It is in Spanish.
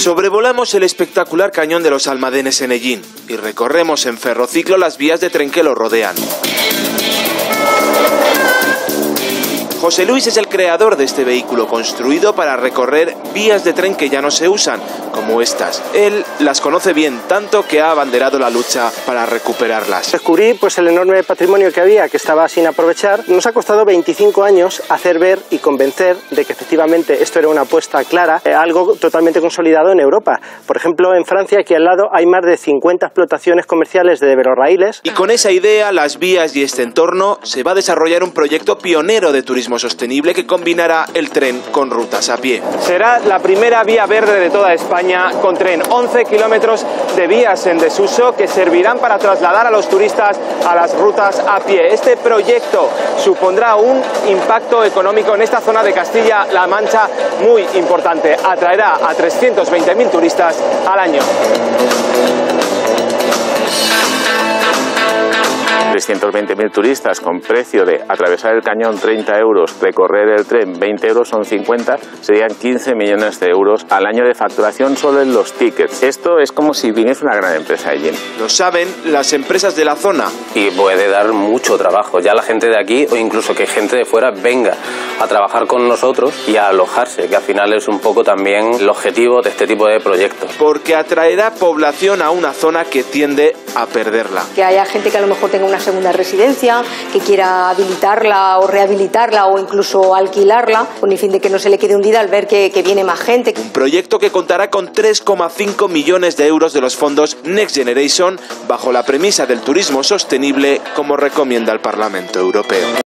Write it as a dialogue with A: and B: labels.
A: Sobrevolamos el espectacular cañón de los Almadenes en Ellín y recorremos en ferrociclo las vías de tren que lo rodean. José Luis es el creador de este vehículo construido para recorrer vías de tren que ya no se usan, como estas. Él las conoce bien, tanto que ha abanderado la lucha para recuperarlas.
B: Descubrí pues, el enorme patrimonio que había, que estaba sin aprovechar. Nos ha costado 25 años hacer ver y convencer de que efectivamente esto era una apuesta clara, eh, algo totalmente consolidado en Europa. Por ejemplo, en Francia, aquí al lado, hay más de 50 explotaciones comerciales de velorraíles.
A: Y con esa idea, las vías y este entorno, se va a desarrollar un proyecto pionero de turismo sostenible que combinará el tren con rutas a pie.
C: Será la primera vía verde de toda España con tren. 11 kilómetros de vías en desuso que servirán para trasladar a los turistas a las rutas a pie. Este proyecto supondrá un impacto económico en esta zona de Castilla-La Mancha muy importante. Atraerá a 320.000 turistas al año.
D: 320.000 turistas con precio de atravesar el cañón 30 euros, recorrer el tren 20 euros son 50, serían 15 millones de euros al año de facturación solo en los tickets. Esto es como si viniese una gran empresa allí.
A: Lo saben las empresas de la zona.
E: Y puede dar mucho trabajo. Ya la gente de aquí o incluso que gente de fuera venga a trabajar con nosotros y a alojarse, que al final es un poco también el objetivo de este tipo de proyectos.
A: Porque atraerá población a una zona que tiende a perderla.
F: Que haya gente que a lo mejor tenga una segunda residencia, que quiera habilitarla o rehabilitarla o incluso alquilarla, con el fin de que no se le quede hundida al ver que, que viene más gente.
A: Un proyecto que contará con 3,5 millones de euros de los fondos Next Generation bajo la premisa del turismo sostenible como recomienda el Parlamento Europeo.